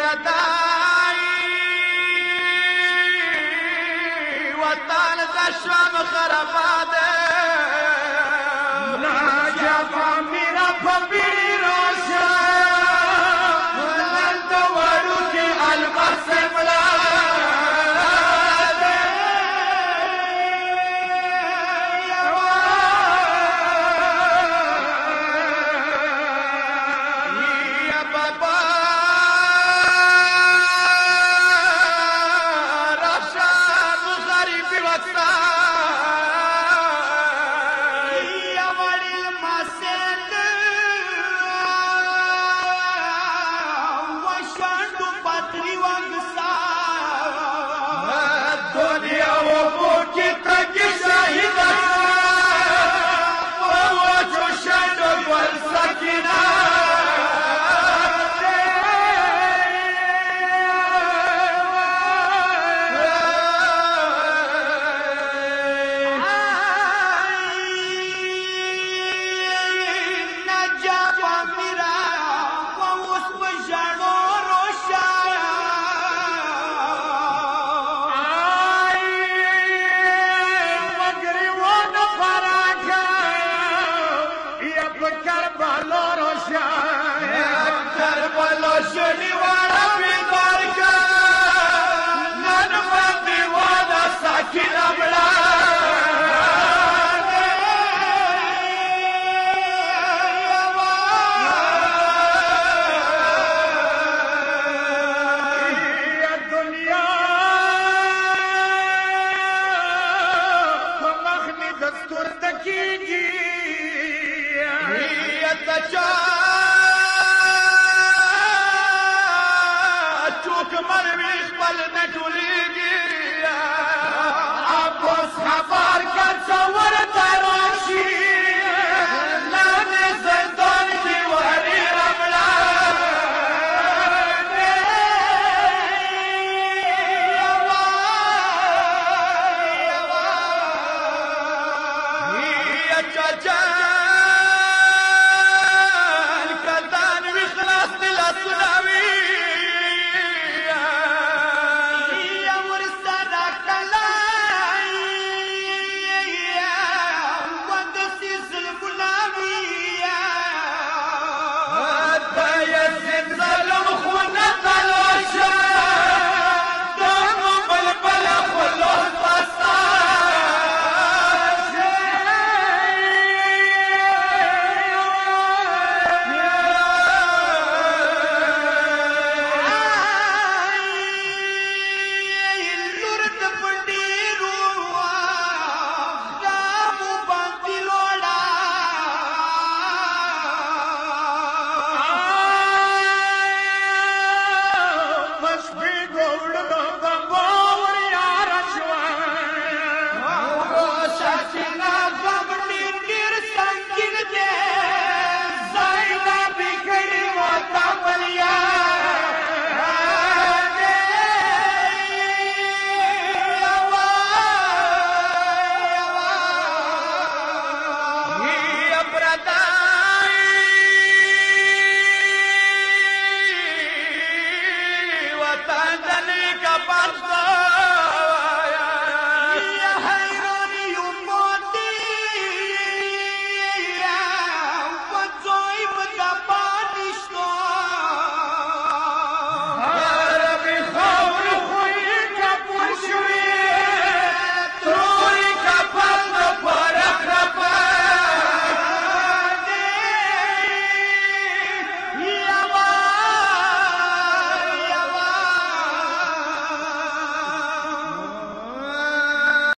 پردائی وطن زشم خراباده یا بکر بالا روشا کربلا شنی